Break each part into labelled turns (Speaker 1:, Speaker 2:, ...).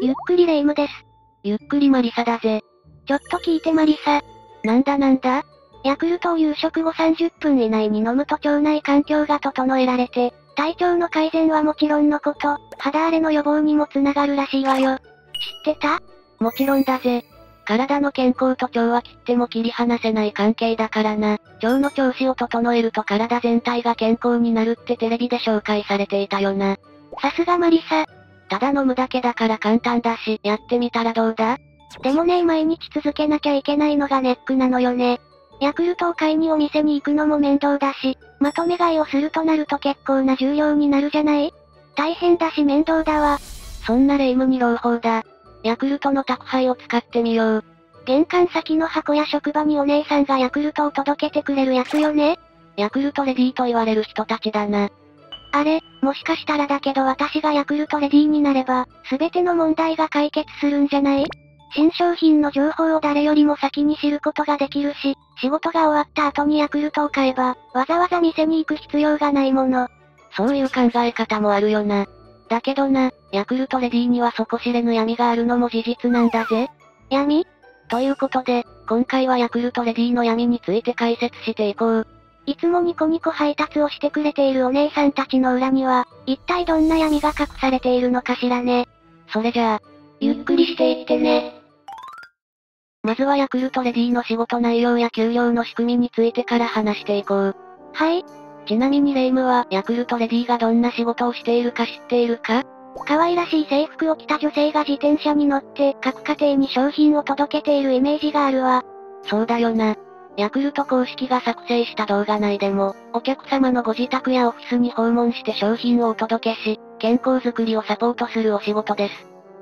Speaker 1: ゆっくりレ夢ムです。
Speaker 2: ゆっくりマリサだぜ。
Speaker 1: ちょっと聞いてマリサ。
Speaker 2: なんだなんだ？
Speaker 1: ヤクルトを夕食後30分以内に飲むと腸内環境が整えられて、体調の改善はもちろんのこと、肌荒れの予防にもつながるらしいわよ。知ってた？
Speaker 2: もちろんだぜ。体の健康と腸は切っても切り離せない関係だからな。腸の調子を整えると体全体が健康になるってテレビで紹介されていたよな。
Speaker 1: さすがマリサ。
Speaker 2: ただ飲むだけだから簡単だし、やってみたらどうだ？
Speaker 1: でもね毎日続けなきゃいけないのがネックなのよね。ヤクルトを買いにお店に行くのも面倒だし、まとめ買いをするとなると結構な重量になるじゃない？大変だし面倒だわ。
Speaker 2: そんなレ夢ムに朗報だ。ヤクルトの宅配を使ってみよう。
Speaker 1: 玄関先の箱や職場にお姉さんがヤクルトを届けてくれるやつよね
Speaker 2: ヤクルトレディーと言われる人たちだな。
Speaker 1: あれ、もしかしたらだけど私がヤクルトレディーになれば、すべての問題が解決するんじゃない？新商品の情報を誰よりも先に知ることができるし、仕事が終わった後にヤクルトを買えば、わざわざ店に行く必要がないもの。
Speaker 2: そういう考え方もあるよな。だけどな、ヤクルトレディには底知れぬ闇があるのも事実なんだぜ。
Speaker 1: 闇？
Speaker 2: ということで、今回はヤクルトレディの闇について解説していこう。
Speaker 1: いつもニコニコ配達をしてくれているお姉さんたちの裏には、一体どんな闇が隠されているのかしらね。
Speaker 2: それじゃあ、ゆっくりしていってね。まずはヤクルトレディの仕事内容や給料の仕組みについてから話していこう。
Speaker 1: はい。
Speaker 2: ちなみにレイムはヤクルトレディがどんな仕事をしているか知っているか？
Speaker 1: 可愛らしい制服を着た女性が自転車に乗って各家庭に商品を届けているイメージがあるわ。
Speaker 2: そうだよな。ヤクルト公式が作成した動画内でも、お客様のご自宅やオフィスに訪問して商品をお届けし、健康づくりをサポートするお仕事です。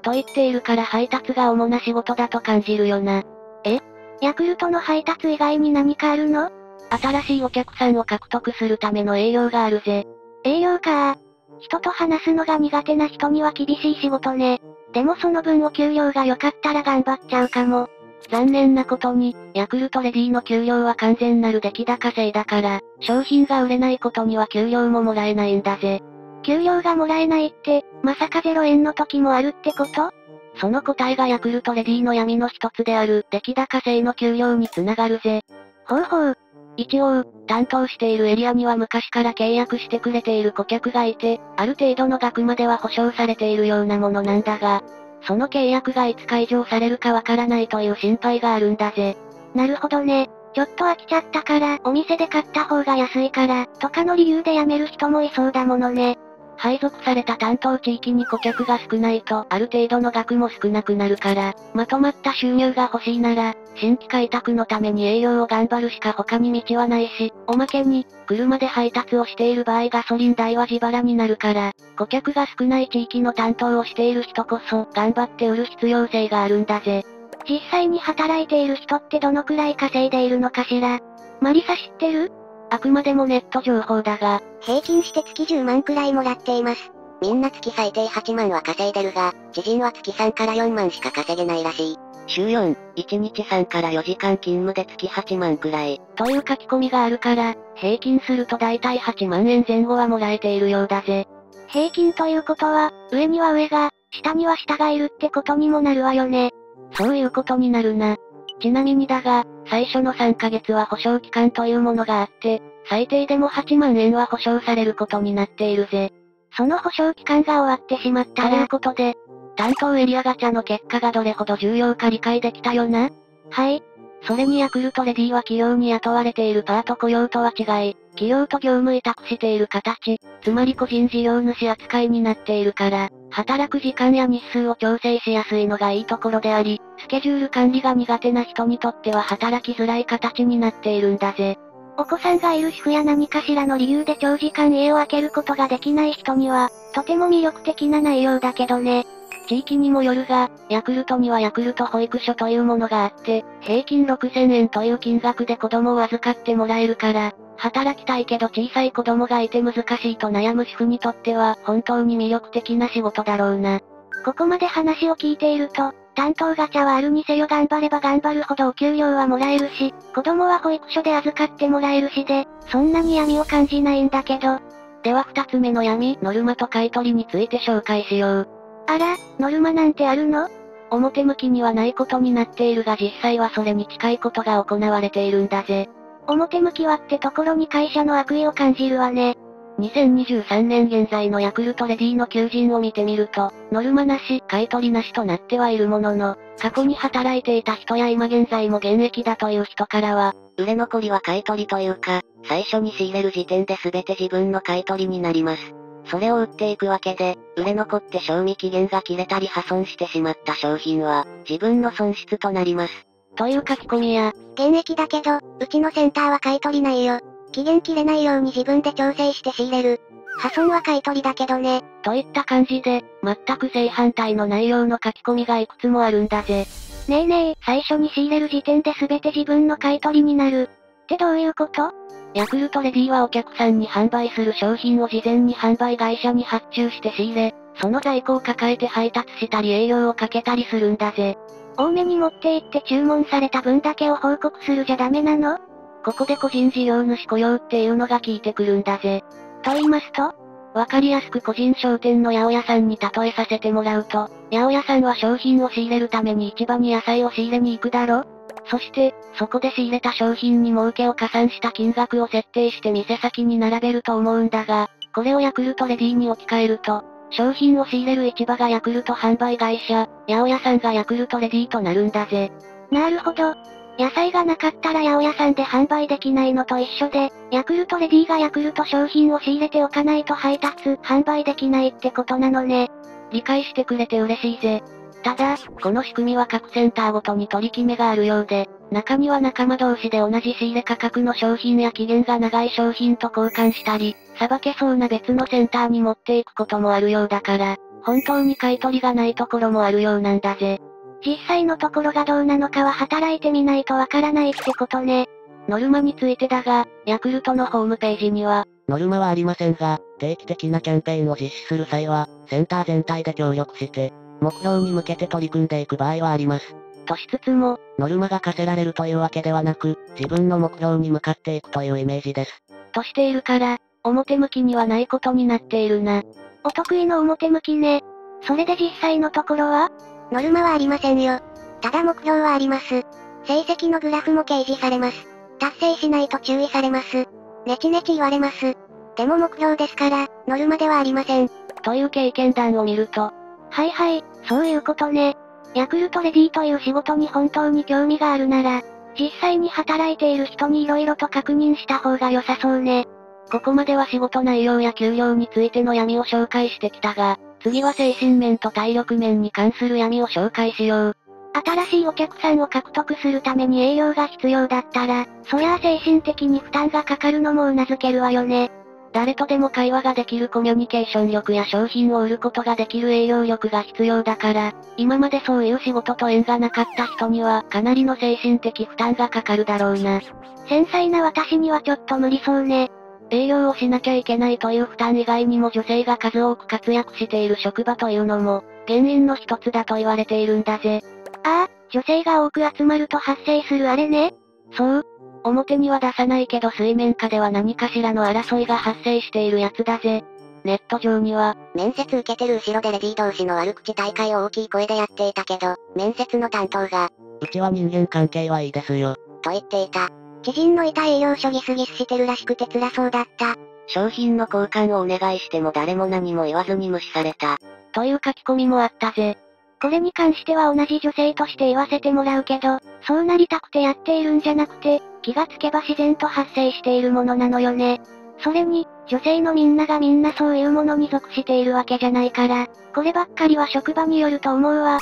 Speaker 2: と言っているから配達が主な仕事だと感じるよな。
Speaker 1: え？ヤクルトの配達以外に何かあるの？
Speaker 2: 新しいお客さんを獲得するための営業があるぜ。
Speaker 1: 営業か人と話すのが苦手な人には厳しい仕事ね。でもその分お給料が良かったら頑張っちゃうかも。
Speaker 2: 残念なことに、ヤクルトレディの給料は完全なる出来高制だから、商品が売れないことには給料ももらえないんだぜ。
Speaker 1: 給料がもらえないって、まさか0円の時もあるってこと？
Speaker 2: その答えがヤクルトレディの闇の一つである、出来高制の給料につながるぜ。
Speaker 1: ほうほう。
Speaker 2: 一応、担当しているエリアには昔から契約してくれている顧客がいて、ある程度の額までは保証されているようなものなんだが、その契約がいつ解除されるかわからないという心配があるんだぜ。
Speaker 1: なるほどね。ちょっと飽きちゃったから、お店で買った方が安いから、とかの理由で辞める人もいそうだものね。
Speaker 2: 配属された担当地域に顧客が少ないと、ある程度の額も少なくなるから、まとまった収入が欲しいなら、新規開拓のために営業を頑張るしか他に道はないし、おまけに、車で配達をしている場合ガソリン代は自腹になるから、顧客が少ない地域の担当をしている人こそ、頑張って売る必要性があるんだぜ。
Speaker 1: 実際に働いている人ってどのくらい稼いでいるのかしらマリサ知ってる？
Speaker 2: あくまでもネット情報だが、
Speaker 1: 平均して月10万くらいもらっています。
Speaker 3: みんな月最低8万は稼いでるが、知人は月3から4万しか稼げないらしい。
Speaker 2: 週4、1日3から4時間勤務で月8万くらい。という書き込みがあるから、平均すると大体8万円前後はもらえているようだぜ。
Speaker 1: 平均ということは、上には上が、下には下がいるってことにもなるわよね。
Speaker 2: そういうことになるな。ちなみにだが、最初の3ヶ月は保証期間というものがあって、最低でも8万円は保証されることになっているぜ。
Speaker 1: その保証期間が終わってしまったら。
Speaker 2: ということで、担当エリアガチャの結果がどれほど重要か理解できたよな？
Speaker 1: はい。
Speaker 2: それにヤクルトレディは企業に雇われているパート雇用とは違い、企業と業務委託している形、つまり個人事業主扱いになっているから、働く時間や日数を調整しやすいのがいいところであり、スケジュール管理が苦手な人にとっては働きづらい形になっているんだぜ。
Speaker 1: お子さんがいる主婦や何かしらの理由で長時間家を空けることができない人には、とても魅力的な内容だけどね。
Speaker 2: 地域にもよるが、ヤクルトにはヤクルト保育所というものがあって、平均6000円という金額で子供を預かってもらえるから、働きたいけど小さい子供がいて難しいと悩む主婦にとっては本当に魅力的な仕事だろうな。
Speaker 1: ここまで話を聞いていると、担当ガチャはあるにせよ頑張れば頑張るほどお給料はもらえるし、子供は保育所で預かってもらえるしで、そんなに闇を感じないんだけど。
Speaker 2: では二つ目の闇、ノルマと買い取りについて紹介しよう。
Speaker 1: あら、ノルマなんてあるの？
Speaker 2: 表向きにはないことになっているが実際はそれに近いことが行われているんだぜ。
Speaker 1: 表向きはってところに会社の悪意を感じるわね。
Speaker 2: 2023年現在のヤクルトレディの求人を見てみると、ノルマなし、買取なしとなってはいるものの、過去に働いていた人や今現在も現役だという人からは、
Speaker 3: 売れ残りは買い取りというか、最初に仕入れる時点で全て自分の買い取りになります。それを売っていくわけで、売れ残って賞味期限が切れたり破損してしまった商品は、自分の損失となります。
Speaker 2: という書き込みや、
Speaker 1: 現役だけど、うちのセンターは買い取りないよ。期限切れないように自分で調整して仕入れる。破損は買い取りだけどね。
Speaker 2: といった感じで、全く正反対の内容の書き込みがいくつもあるんだぜ。
Speaker 1: ねえねえ、最初に仕入れる時点で全て自分の買い取りになる。ってどういうこと？
Speaker 2: ヤクルトレディはお客さんに販売する商品を事前に販売会社に発注して仕入れ、その在庫を抱えて配達したり営業をかけたりするんだぜ。
Speaker 1: 多めに持って行って注文された分だけを報告するじゃダメなの
Speaker 2: ここで個人事業主雇用っていうのが効いてくるんだぜ。
Speaker 1: と言いますと
Speaker 2: わかりやすく個人商店の八百屋さんに例えさせてもらうと、八百屋さんは商品を仕入れるために市場に野菜を仕入れに行くだろそして、そこで仕入れた商品に儲けを加算した金額を設定して店先に並べると思うんだが、これをヤクルトレディに置き換えると、商品を仕入れる市場がヤクルト販売会社、八百屋さんがヤクルトレディとなるんだぜ。
Speaker 1: なるほど。野菜がなかったら八百屋さんで販売できないのと一緒で、ヤクルトレディがヤクルト商品を仕入れておかないと配達、販売できないってことなのね。
Speaker 2: 理解してくれて嬉しいぜ。ただ、この仕組みは各センターごとに取り決めがあるようで、中には仲間同士で同じ仕入れ価格の商品や期限が長い商品と交換したり、さばけそうな別のセンターに持っていくこともあるようだから、本当に買い取りがないところもあるようなんだぜ。
Speaker 1: 実際のところがどうなのかは働いてみないとわからないってことね。
Speaker 2: ノルマについてだが、ヤクルトのホームページには、
Speaker 4: ノルマはありませんが、定期的なキャンペーンを実施する際は、センター全体で協力して、目標に向けて取り組んでいく場合はあります。
Speaker 2: としつつも、
Speaker 4: ノルマが課せられるというわけではなく、自分の目標に向かっていくというイメージです。
Speaker 2: としているから、表向きにはないことになっているな。
Speaker 1: お得意の表向きね。それで実際のところは？
Speaker 3: ノルマはありませんよ。ただ目標はあります。成績のグラフも掲示されます。達成しないと注意されます。ネチネチ言われます。でも目標ですから、ノルマではありません。
Speaker 2: という経験談を見ると、
Speaker 1: はいはい、そういうことね。ヤクルトレディという仕事に本当に興味があるなら、実際に働いている人に色々と確認した方が良さそうね。
Speaker 2: ここまでは仕事内容や給料についての闇を紹介してきたが、次は精神面と体力面に関する闇を紹介しよう。
Speaker 1: 新しいお客さんを獲得するために営業が必要だったら、そりゃあ精神的に負担がかかるのも頷けるわよね。
Speaker 2: 誰とでも会話ができるコミュニケーション力や商品を売ることができる営業力が必要だから、今までそういう仕事と縁がなかった人にはかなりの精神的負担がかかるだろうな。
Speaker 1: 繊細な私にはちょっと無理そうね。
Speaker 2: 営業をしなきゃいけないという負担以外にも女性が数多く活躍している職場というのも、原因の一つだと言われているんだぜ。
Speaker 1: ああ、女性が多く集まると発生するあれね。
Speaker 2: そう、表には出さないけど水面下では何かしらの争いが発生しているやつだぜ。ネット上には、
Speaker 3: 面接受けてる後ろでレディー同士の悪口大会を大きい声でやっていたけど、面接の担当が、
Speaker 4: うちは人間関係はいいですよ。
Speaker 3: と言っていた。
Speaker 1: 知人のいた栄養所ギスギスしてるらしくて辛そうだった。
Speaker 3: 商品の交換をお願いしても誰も何も言わずに無視された。
Speaker 2: という書き込みもあったぜ。
Speaker 1: これに関しては同じ女性として言わせてもらうけど、そうなりたくてやっているんじゃなくて、気がつけば自然と発生しているものなのよね。それに、女性のみんながみんなそういうものに属しているわけじゃないから、こればっかりは職場によると思うわ。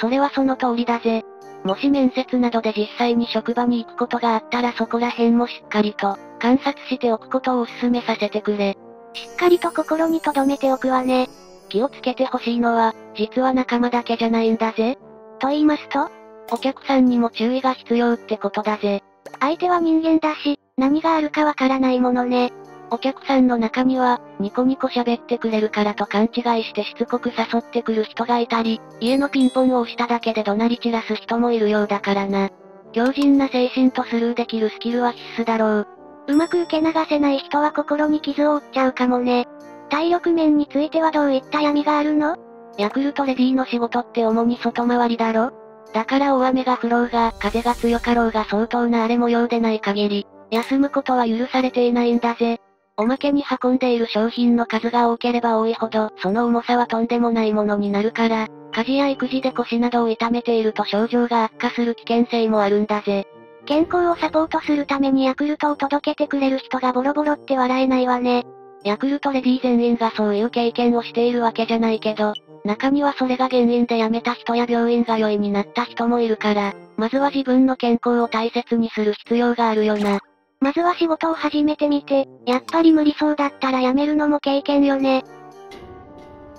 Speaker 2: それはその通りだぜ。もし面接などで実際に職場に行くことがあったらそこら辺もしっかりと観察しておくことをお勧めさせてくれ。
Speaker 1: しっかりと心に留めておくわね。
Speaker 2: 気をつけてほしいのは、実は仲間だけじゃないんだぜ。
Speaker 1: と言いますと
Speaker 2: お客さんにも注意が必要ってことだぜ。
Speaker 1: 相手は人間だし、何があるかわからないものね。
Speaker 2: お客さんの中には、ニコニコ喋ってくれるからと勘違いしてしつこく誘ってくる人がいたり、家のピンポンを押しただけで怒鳴り散らす人もいるようだからな。強靭な精神とスルーできるスキルは必須だろう。
Speaker 1: うまく受け流せない人は心に傷を負っちゃうかもね。体力面についてはどういった闇があるの？
Speaker 2: ヤクルトレディの仕事って主に外回りだろ？だから大雨が降ろうが、風が強かろうが相当な荒れ模様でない限り、休むことは許されていないんだぜ。おまけに運んでいる商品の数が多ければ多いほど、その重さはとんでもないものになるから、家事や育児で腰などを痛めていると症状が悪化する危険性もあるんだぜ。
Speaker 1: 健康をサポートするためにヤクルトを届けてくれる人がボロボロって笑えないわね。
Speaker 2: ヤクルトレディ全員がそういう経験をしているわけじゃないけど、中にはそれが原因で辞めた人や病院が良いになった人もいるから、まずは自分の健康を大切にする必要があるよな。
Speaker 1: まずは仕事を始めてみて、やっぱり無理そうだったら辞めるのも経験よね。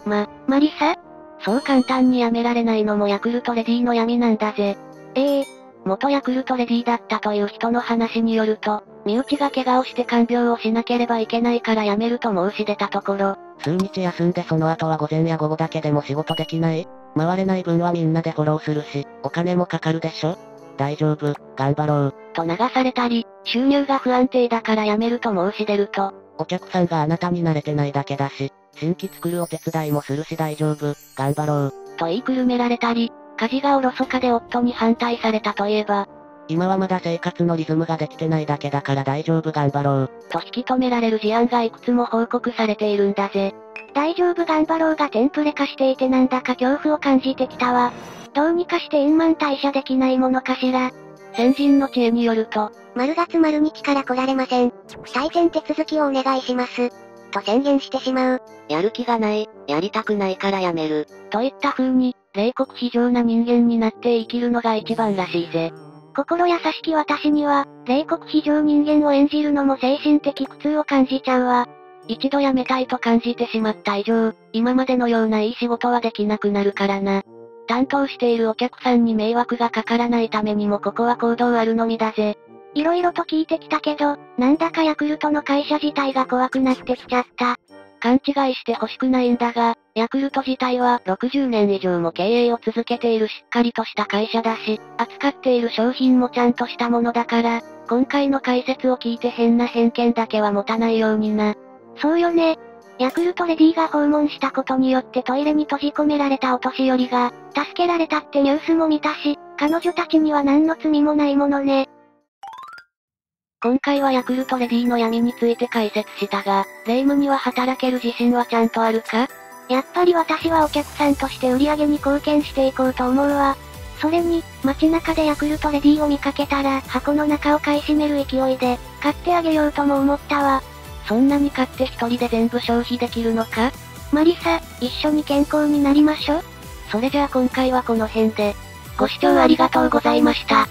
Speaker 2: ま、
Speaker 1: マリサ？
Speaker 2: そう簡単に辞められないのもヤクルトレディの闇なんだぜ。
Speaker 1: ええー、
Speaker 2: 元ヤクルトレディだったという人の話によると、身内が怪我をして看病をしなければいけないから辞めると申し出たところ、
Speaker 4: 数日休んでその後は午前や午後だけでも仕事できない。回れない分はみんなでフォローするし、お金もかかるでしょ。大丈夫、頑張ろう。
Speaker 2: と流されたり、収入が不安定だから辞めると申し出ると、
Speaker 4: お客さんがあなたに慣れてないだけだし、新規作るお手伝いもするし大丈夫、頑張ろう。
Speaker 2: と言いくるめられたり、家事がおろそかで夫に反対されたといえば、
Speaker 4: 今はまだ生活のリズムができてないだけだから大丈夫頑張ろう。
Speaker 2: と引き止められる事案がいくつも報告されているんだぜ。
Speaker 1: 大丈夫頑張ろうがテンプレ化していてなんだか恐怖を感じてきたわ。どうにかして円満退社できないものかしら。
Speaker 2: 先人の知恵によると、
Speaker 3: 丸月丸日から来られません。退店手続きをお願いします。と宣言してしまう。やる気がない、やりたくないからやめる。
Speaker 2: といった風に、冷酷非常な人間になって生きるのが一番らしいぜ。
Speaker 1: 心優しき私には、冷酷非常人間を演じるのも精神的苦痛を感じちゃうわ。
Speaker 2: 一度辞めたいと感じてしまった以上、今までのようないい仕事はできなくなるからな。担当しているお客さんに迷惑がかからないためにもここは行動あるのみだぜ。
Speaker 1: いろいろと聞いてきたけど、なんだかヤクルトの会社自体が怖くなってきちゃった。
Speaker 2: 勘違いしてほしくないんだが、ヤクルト自体は60年以上も経営を続けているしっかりとした会社だし、扱っている商品もちゃんとしたものだから、今回の解説を聞いて変な偏見だけは持たないようにな。
Speaker 1: そうよね。ヤクルトレディが訪問したことによってトイレに閉じ込められたお年寄りが、助けられたってニュースも見たし、彼女たちには何の罪もないものね。
Speaker 2: 今回はヤクルトレディの闇について解説したが、霊夢には働ける自信はちゃんとあるか？
Speaker 1: やっぱり私はお客さんとして売り上げに貢献していこうと思うわ。それに、街中でヤクルトレディを見かけたら、箱の中を買い占める勢いで、買ってあげようとも思ったわ。
Speaker 2: そんなに買って一人で全部消費できるのか？
Speaker 1: マリサ、一緒に健康になりましょ。
Speaker 2: それじゃあ今回はこの辺で。ご視聴ありがとうございました。